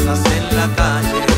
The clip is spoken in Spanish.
en la calle.